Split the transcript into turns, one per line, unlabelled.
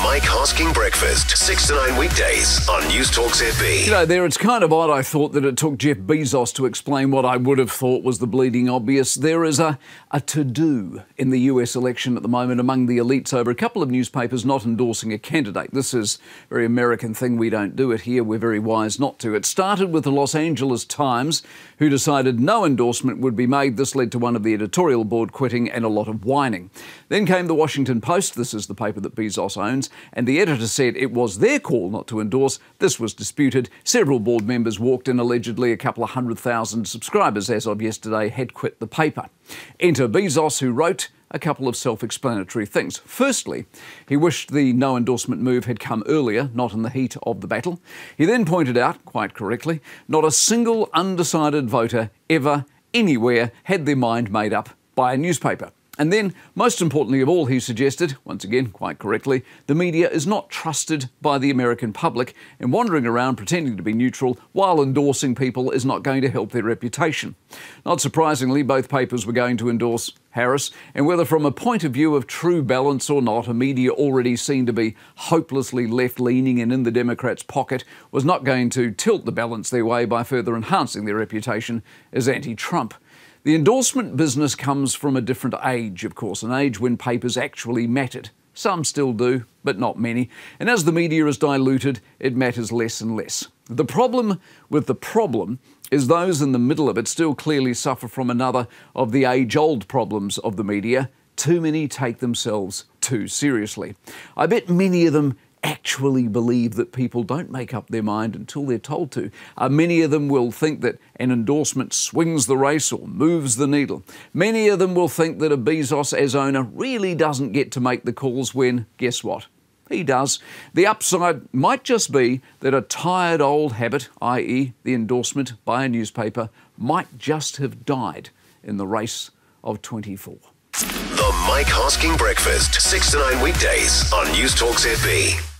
Mike Hosking Breakfast, 6 to 9 weekdays on Newstalk ZB.
You know, there it's kind of odd, I thought, that it took Jeff Bezos to explain what I would have thought was the bleeding obvious. There is a, a to do in the US election at the moment among the elites over a couple of newspapers not endorsing a candidate. This is a very American thing. We don't do it here. We're very wise not to. It started with the Los Angeles Times, who decided no endorsement would be made. This led to one of the editorial board quitting and a lot of whining. Then came the Washington Post. This is the paper that Bezos owns, and the editor said it was their call not to endorse. This was disputed. Several board members walked in. Allegedly, a couple of hundred thousand subscribers as of yesterday had quit the paper. Enter Bezos, who wrote a couple of self explanatory things. Firstly, he wished the no endorsement move had come earlier, not in the heat of the battle. He then pointed out, quite correctly, not a single undecided voter ever, anywhere, had their mind made up by a newspaper. And then, most importantly of all, he suggested, once again quite correctly, the media is not trusted by the American public, and wandering around pretending to be neutral while endorsing people is not going to help their reputation. Not surprisingly, both papers were going to endorse Harris, and whether from a point of view of true balance or not, a media already seen to be hopelessly left leaning and in the Democrats' pocket was not going to tilt the balance their way by further enhancing their reputation as anti Trump. The endorsement business comes from a different age, of course, an age when papers actually mattered. Some still do, but not many. And as the media is diluted, it matters less and less. The problem with the problem is those in the middle of it still clearly suffer from another of the age old problems of the media. Too many take themselves too seriously. I bet many of them actually believe that people don't make up their mind until they're told to. Uh, many of them will think that an endorsement swings the race or moves the needle. Many of them will think that a Bezos as owner really doesn't get to make the calls when, guess what? He does. The upside might just be that a tired old habit, i.e., the endorsement by a newspaper, might just have died in the race of 24.
The Mike Hosking Breakfast, 6 to 9 weekdays on Newstalk ZB.